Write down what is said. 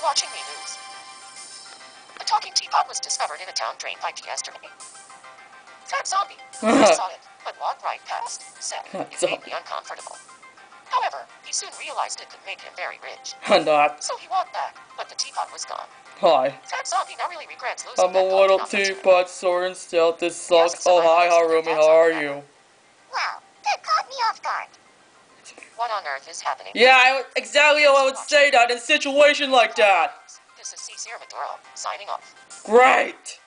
watching Mii News. A talking teapot was discovered in a town drained pipe yesterday. Fat zombie. I saw it, but walked right past. Said it made zombie. me uncomfortable. However, he soon realized it could make him very rich. Not. So he walked back, but the teapot was gone. Hi. Fat zombie now really regrets losing I'm a little teapot, sword and stealth. This sucks. Oh, hi, Harumi. How are you? What on earth is happening? Yeah, I, exactly how I would say that in a situation like that. This is Cecil Maduro, signing off. Great.